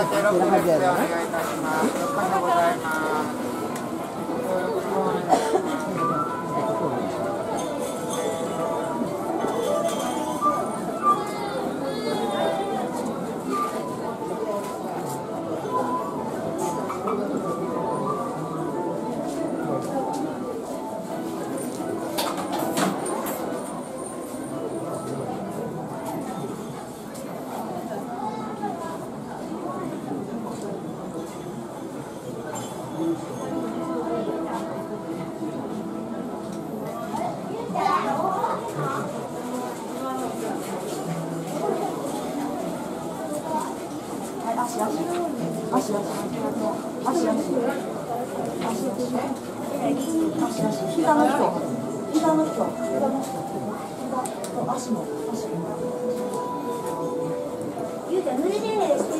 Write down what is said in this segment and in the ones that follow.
だけ6列でお願いいたします。6番でございます。足も足も。足う足ゃ足濡足て足で足ょ。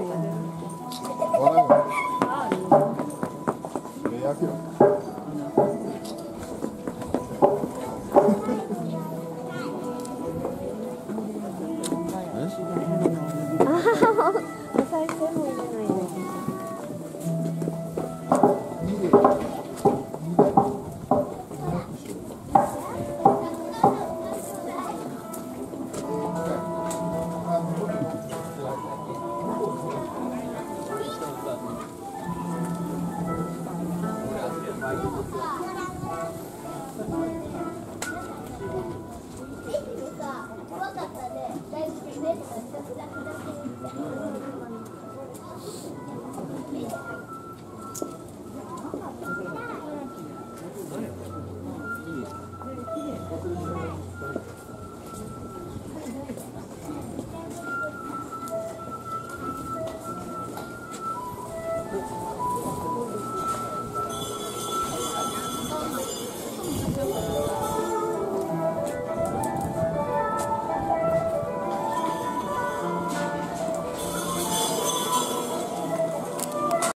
거거든요. 아.